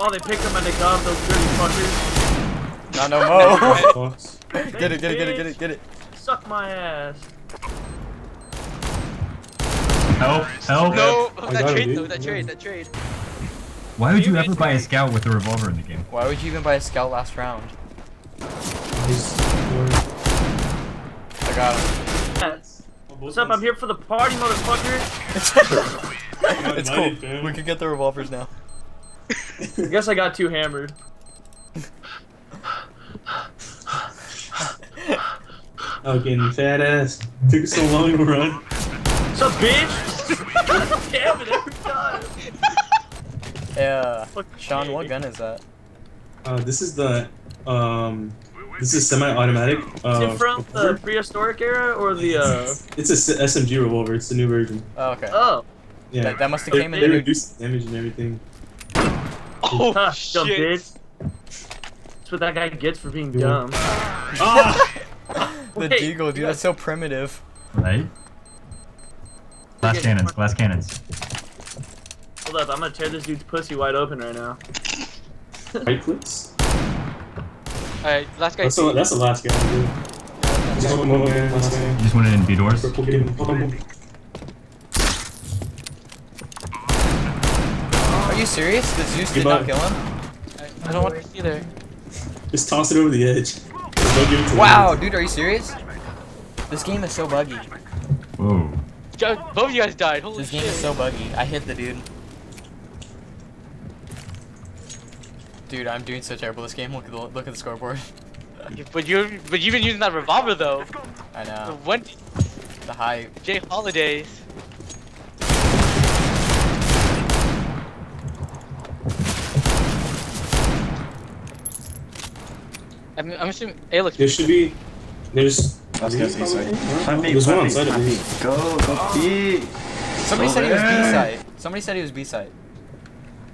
Oh, they picked up my Negev, those dirty fuckers. Not no mo. Fox. get it, get it, get it, get it, get it. Suck my ass. Help, help. No, I that trade though, that trade, that trade. Why would you You ever buy a scout with a revolver in the game? Why would you even buy a scout last round? I got him. What's up? I'm here for the party, motherfucker. it's cool. We can get the revolvers now. I guess I got too hammered. Oh, getting fat ass. Took so long to run. What's up, bitch? Damn it, every time. Yeah. Fuck Sean, what gun is that? Uh, this is the um, this is semi-automatic. Is Uh, it from the prehistoric era or the uh? It's a S- SMG revolver. It's the new version. Oh, okay. Oh, Yeah. That, that must have they, came in they the new. reduce damage and everything. Oh huh, shit. dumb bitch. That's what that guy gets for being Yeah. dumb. Ah! The Wait, deagle, dude. That's so primitive. Right? Glass cannons, glass cannons. Hold up, I'm gonna tear this dude's pussy wide open right now. right clicks. Alright, last guy. That's the that's the last guy. Dude. Just one more man. Last You guy. just wanted in B doors? Purple game. Purple. Are you serious? The Zeus did not kill him? I don't want to see there. Just toss it over the edge. Don't give it to Wow, him. dude, are you serious? This game is so buggy. Whoa. Both of you guys died. Holy This game is so buggy. I hit the dude. Dude, I'm doing so terrible this game. Look at the look at the scoreboard. But you, but you've been using that revolver though. I know. When The hype. Jay Holidays. I'm, I'm assuming Alex. There should be. There's. Let's go C side. There's one on side at least. Go, go B. Somebody Oh, said he was B side. Somebody said he was B side.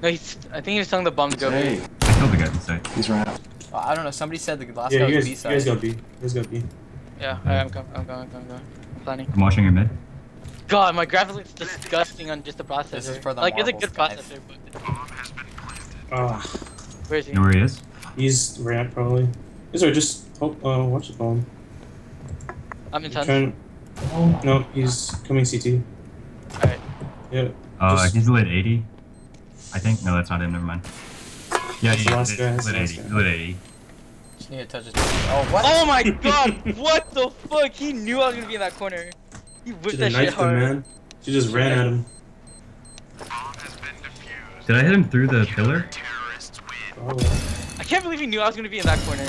No, he's. I think he was telling the bum to go. Hey, I killed the guy this side. he's right out. Uh, I don't know. Somebody said the last Yeah, guy was guys, B you side. guys got B. You guys got B. Yeah, I, I'm going. I'm going. I'm going. I'm going. I'm planning. I'm watching your mid. God, my graphics looks disgusting on just the processor. This is for the like, it's a good guys. processor, but Ah, where is he? You know where he is? he's ramp probably. Is there just hope? Uh, watch the phone. I'm intense. Trying. No, he's coming CT. Alright. Yeah. Uh, Just- he's lit 80. I think. No, that's not him. Never mind. Yeah, he's he last lit, guy, lit 80. guy. Lit 80. Just need to touch his. Oh what? Oh my god! what the fuck? He knew I was gonna be in that corner. He whipped Should that have shit knifed him, hard. man. She just ran at him. Did I hit him through the pillar? Oh, I can't believe he knew I was gonna be in that corner.